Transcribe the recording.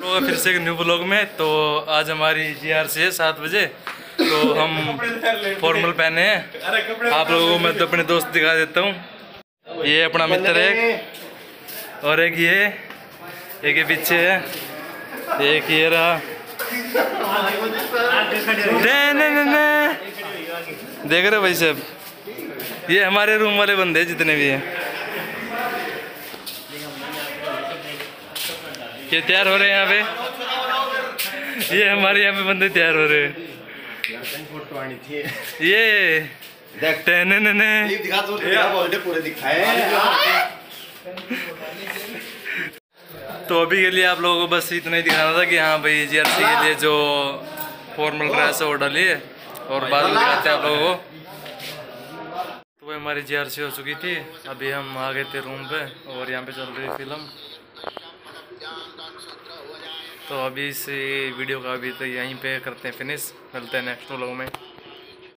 लोग फिर से एक न्यू ब्लॉग में तो आज हमारी जी आर सी है सात बजे तो हम फॉर्मल पहने हैं। आप लोगों को मैं तो अपने दोस्त दिखा देता हूँ। ये अपना मित्र है और एक ये एक ये पीछे है, एक ये रहा। ने ने ने देख रहे भाई साहब, ये हमारे रूम वाले बंदे जितने भी हैं। ये तैयार हो रहे हैं यहाँ पे? ये हमारे यहाँ पे बंदे तैयार हो रहे हैं। ये देखते ने ने ने तो अभी के लिए आप लोगों को बस इतना ही दिखाना था कि हाँ भाई जीआरसी के लिए जो फॉर्मल ड्रेस है वो डालिए और बाद में दिखाते हैं आप लोगों को। तो वही हमारी जीआरसी हो चुकी थी। अभी हम आ गए थे रूम पे और यहाँ पे चल रही फ़िल्म। तो अभी इस वीडियो का अभी तो यहीं पे करते हैं फिनिश, मिलते हैं नेक्स्ट व्लॉग में।